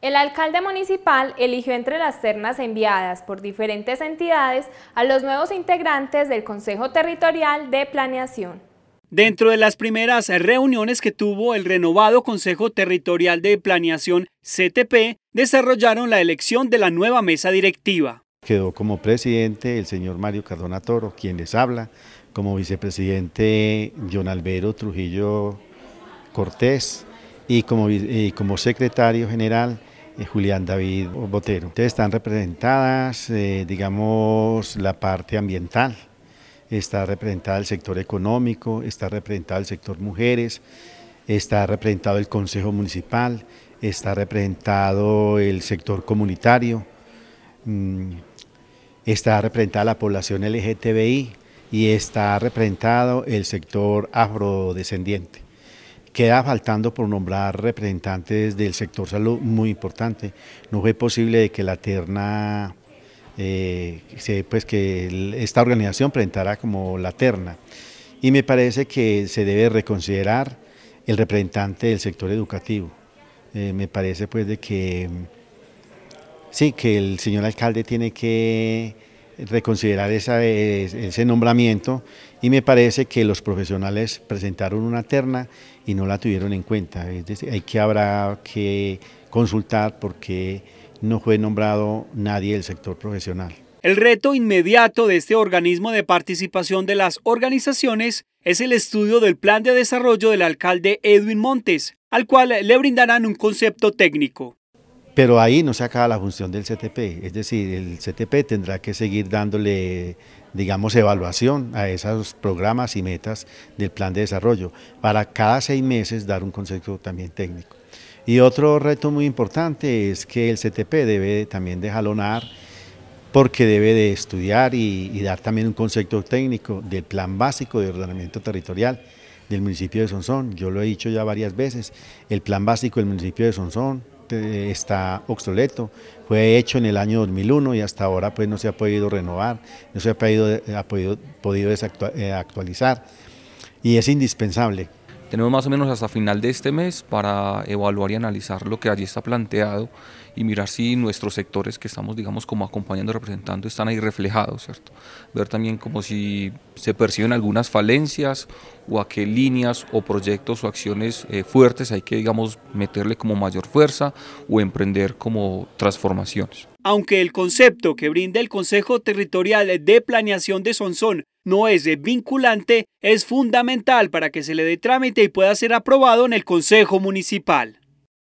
El alcalde municipal eligió entre las ternas enviadas por diferentes entidades a los nuevos integrantes del Consejo Territorial de Planeación. Dentro de las primeras reuniones que tuvo el renovado Consejo Territorial de Planeación CTP, desarrollaron la elección de la nueva mesa directiva. Quedó como presidente el señor Mario Cardona Toro, quien les habla, como vicepresidente John Albero Trujillo Cortés y como, y como secretario general Julián David Botero. Entonces están representadas, eh, digamos, la parte ambiental, está representada el sector económico, está representado el sector mujeres, está representado el Consejo Municipal, está representado el sector comunitario, mm, está representada la población LGTBI y está representado el sector afrodescendiente. Queda faltando por nombrar representantes del sector salud muy importante. No fue posible que la terna, eh, pues que esta organización presentara como la terna. Y me parece que se debe reconsiderar el representante del sector educativo. Eh, me parece pues de que sí, que el señor alcalde tiene que reconsiderar ese nombramiento y me parece que los profesionales presentaron una terna y no la tuvieron en cuenta. Es decir, hay que habrá que consultar porque no fue nombrado nadie del sector profesional. El reto inmediato de este organismo de participación de las organizaciones es el estudio del plan de desarrollo del alcalde Edwin Montes, al cual le brindarán un concepto técnico. Pero ahí no se acaba la función del CTP, es decir, el CTP tendrá que seguir dándole, digamos, evaluación a esos programas y metas del plan de desarrollo, para cada seis meses dar un concepto también técnico. Y otro reto muy importante es que el CTP debe también de jalonar, porque debe de estudiar y, dar también un concepto técnico del plan básico de ordenamiento territorial del municipio de Sonsón. Yo lo he dicho ya varias veces, el plan básico del municipio de Sonsón está obsoleto, fue hecho en el año 2001 y hasta ahora pues no se ha podido renovar, no se ha podido, ha podido, podido eh, actualizar y es indispensable. Tenemos más o menos hasta final de este mes para evaluar y analizar lo que allí está planteado y mirar si nuestros sectores que estamos, digamos, como acompañando, representando, están ahí reflejados, ¿cierto? Ver también como si se perciben algunas falencias o a qué líneas o proyectos o acciones eh, fuertes hay que, digamos, meterle como mayor fuerza o emprender como transformaciones. Aunque el concepto que brinda el Consejo Territorial de Planeación de Sonsón no es vinculante, es fundamental para que se le dé trámite y pueda ser aprobado en el Consejo Municipal.